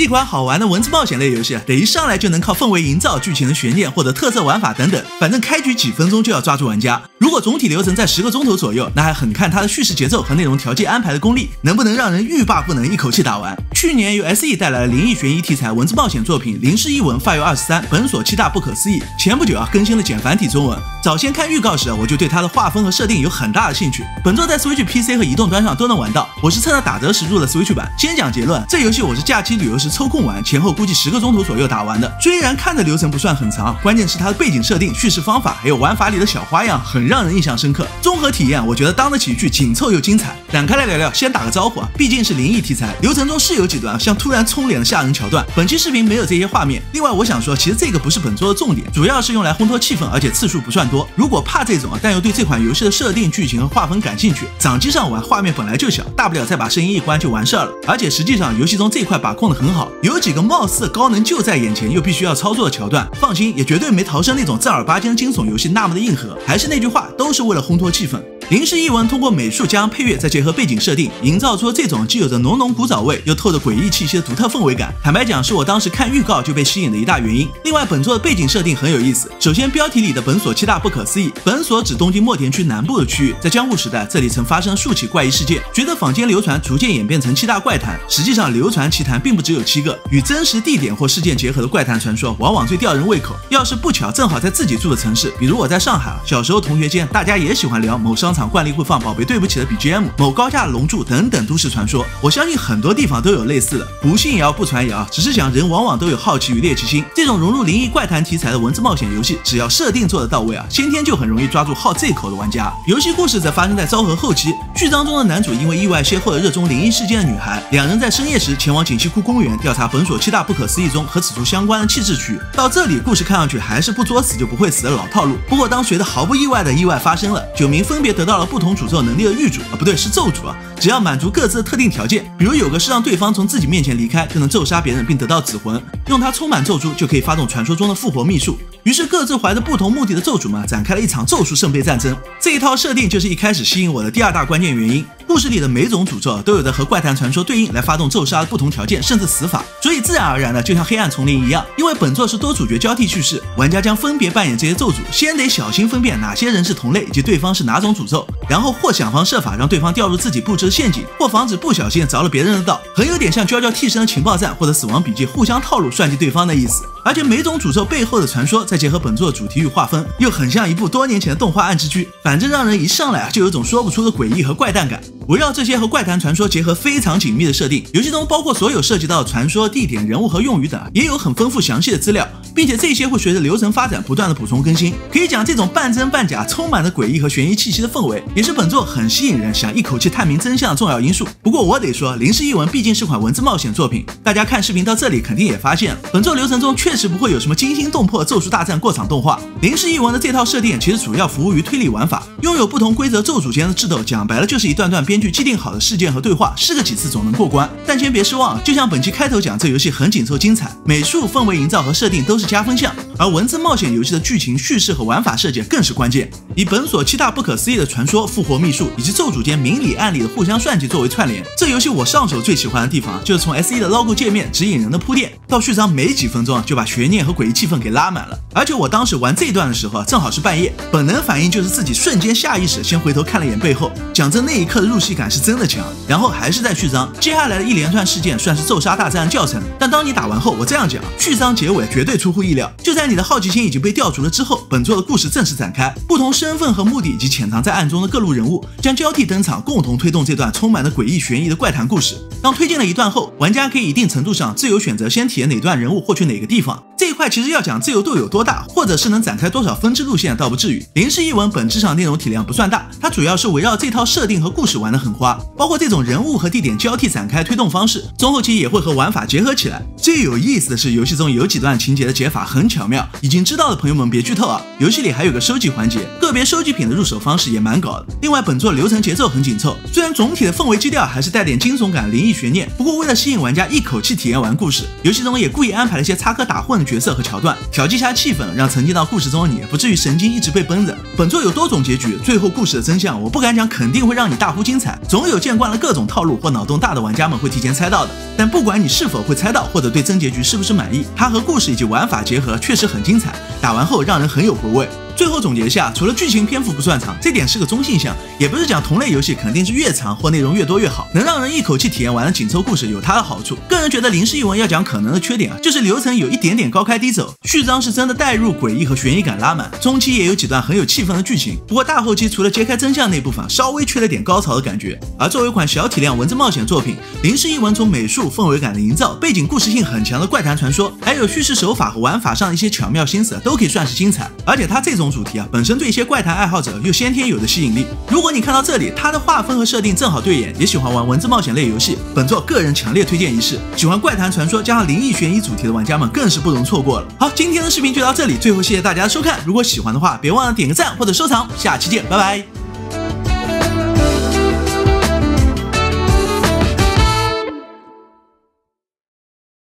一款好玩的文字冒险类游戏，得一上来就能靠氛围营造、剧情的悬念或者特色玩法等等，反正开局几分钟就要抓住玩家。如果总体流程在十个钟头左右，那还很看它的叙事节奏和内容条件安排的功力，能不能让人欲罢不能，一口气打完。去年由 SE 带来的灵异悬疑题材文字冒险作品《临世一文》发游二十三，本所七大不可思议。前不久啊更新了简繁体中文，早先看预告时我就对它的画风和设定有很大的兴趣。本作在 Switch PC 和移动端上都能玩到，我是趁着打折时入了 Switch 版。先讲结论，这游戏我是假期旅游时抽空玩，前后估计十个钟头左右打完的。虽然看着流程不算很长，关键是它的背景设定、叙事方法还有玩法里的小花样，很让人印象深刻。综合体验，我觉得当得起一句紧凑又精彩。展开来聊聊，先打个招呼啊，毕竟是灵异题材，流程中是有几段像突然冲脸的吓人桥段。本期视频没有这些画面。另外，我想说，其实这个不是本作的重点，主要是用来烘托气氛，而且次数不算多。如果怕这种，但又对这款游戏的设定、剧情和画风感兴趣，掌机上玩画面本来就小，大不了再把声音一关就完事儿了。而且实际上游戏中这块把控的很好，有几个貌似高能就在眼前又必须要操作的桥段，放心，也绝对没逃生那种正儿八经惊悚游戏那么的硬核。还是那句话，都是为了烘托气氛。临时译文通过美术加配乐，再结合背景设定，营造出这种既有着浓浓古早味，又透着诡异气息的独特氛围感。坦白讲，是我当时看预告就被吸引的一大原因。另外，本作的背景设定很有意思。首先，标题里的本所七大不可思议，本所指东京墨田区南部的区域，在江户时代，这里曾发生数起怪异事件，觉得坊间流传，逐渐演变成七大怪谈。实际上，流传奇谈并不只有七个，与真实地点或事件结合的怪谈传说，往往最吊人胃口。要是不巧正好在自己住的城市，比如我在上海，小时候同学间大家也喜欢聊某商场惯例会放宝贝。对不起的 BGM，某高价龙柱等等都市传说，我相信很多地方都有类似的，不信谣不传谣，只是讲人往往都有好奇与猎奇心。这种融入灵异怪谈题材的文字冒险游戏，只要设定做得到位啊，先天就很容易抓住好这口的玩家。游戏故事则发生在昭和后期，剧当中的男主因为意外邂逅了热衷灵异事件的女孩，两人在深夜时前往锦溪库公园调查本所七大不可思议中和此处相关的气质区。到这里，故事看上去还是不作死就不会死的老套路。不过当随着毫不意外的意外发生了，九名分别得到了不同诅咒能力的狱主啊，不对，是咒主啊。只要满足各自的特定条件，比如有个是让对方从自己面前离开，就能咒杀别人并得到子魂，用它充满咒珠就可以发动传说中的复活秘术。于是各自怀着不同目的的咒主们展开了一场咒术圣杯战争。这一套设定就是一开始吸引我的第二大关键原因。故事里的每种诅咒都有着和怪谈传说对应来发动咒杀的不同条件，甚至死法，所以自然而然的就像黑暗丛林一样。因为本作是多主角交替叙事，玩家将分别扮演这些咒主，先得小心分辨哪些人是同类以及对方是哪种诅咒，然后或想方设法让对方掉入自己布置的陷阱，或防止不小心着了别人的道，很有点像娇娇替身的情报站或者死亡笔记互相套路算计对方的意思。而且每种诅咒背后的传说，再结合本作的主题与划分，又很像一部多年前的动画暗之剧，反正让人一上来啊就有种说不出的诡异和怪诞感。围绕这些和怪谈传说结合非常紧密的设定，游戏中包括所有涉及到的传说、地点、人物和用语等，也有很丰富详细的资料，并且这些会随着流程发展不断的补充更新。可以讲，这种半真半假、充满了诡异和悬疑气息的氛围，也是本作很吸引人想一口气探明真相的重要因素。不过我得说，《临时译文》毕竟是款文字冒险作品，大家看视频到这里肯定也发现，本作流程中确实不会有什么惊心动魄咒术大战过场动画。《临时译文》的这套设定其实主要服务于推理玩法，拥有不同规则咒主间的智斗，讲白了就是一段段编剧既定好的事件和对话，试个几次总能过关。但先别失望，就像本期开头讲，这游戏很紧凑精彩，美术、氛围营造和设定都是加分项，而文字冒险游戏的剧情叙事和玩法设计更是关键。以本所七大不可思议的传说、复活秘术以及咒主间明里暗里的互相算计作为串联，这游戏我上手最喜欢的地方就是从 S E 的 logo 界面指引人的铺垫，到序章没几分钟就把悬念和诡异气氛给拉满了。而且我当时玩这一段的时候正好是半夜，本能反应就是自己瞬间下意识先回头看了一眼背后，讲真那一刻的入戏感是真的强。然后还是在序章，接下来的一连串事件算是咒杀大战教程。但当你打完后，我这样讲，序章结尾绝对出乎意料。就在你的好奇心已经被吊足了之后，本作的故事正式展开，不同身份和目的以及潜藏在暗中的各路人物将交替登场，共同推动这段充满了诡异悬疑的怪谈故事。当推进了一段后，玩家可以一定程度上自由选择先体验哪段人物或去哪个地方。这一块其实要讲自由度有多大，或者是能展开多少分支路线，倒不至于。临时译文本质上内容体量不算大，它主要是围绕这套设定和故事玩得很花，包括这种人物和地点交替展开推动方式，中后期也会和玩法结合起来。最有意思的是，游戏中有几段情节的解法很巧妙，已经知道的朋友们别剧透啊！游戏里还有个收集环节，个别收集品的入手方式也蛮搞的。另外，本作流程节奏很紧凑，虽然总体的氛围基调还是带点惊悚感、灵异悬念，不过为了吸引玩家一口气体验完故事，游戏中也故意安排了些插科打诨的角色和桥段，调剂下气氛，让沉浸到故事中的你不至于神经一直被绷着。本作有多种结局，最后故事的真相我不敢讲，肯定会让你大呼精彩。总有见惯了各种套路或脑洞大的玩家们会提前猜到的。但不管你是否会猜到，或者对真结局是不是满意，它和故事以及玩法结合确实很精彩，打完后让人很有回味。最后总结一下，除了剧情篇幅不算长，这点是个中性项，也不是讲同类游戏肯定是越长或内容越多越好，能让人一口气体验完了紧凑故事有它的好处。个人觉得临时一文要讲可能的缺点啊，就是流程有一点点高开低走，序章是真的带入诡异和悬疑感拉满，中期也有几段很有气氛的剧情，不过大后期除了揭开真相那部分，稍微缺了点高潮的感觉。而作为一款小体量文字冒险作品，临时一文从美术氛围感的营造、背景故事性很强的怪谈传说，还有叙事手法和玩法上的一些巧妙心思，都可以算是精彩。而且它这种主题啊，本身对一些怪谈爱好者又先天有着吸引力。如果你看到这里，它的画风和设定正好对眼，也喜欢玩文字冒险类游戏，本作个人强烈推荐一试。喜欢怪谈传说加上灵异悬疑主题的玩家们更是不容错过了。好，今天的视频就到这里，最后谢谢大家的收看。如果喜欢的话，别忘了点个赞或者收藏。下期见，拜拜。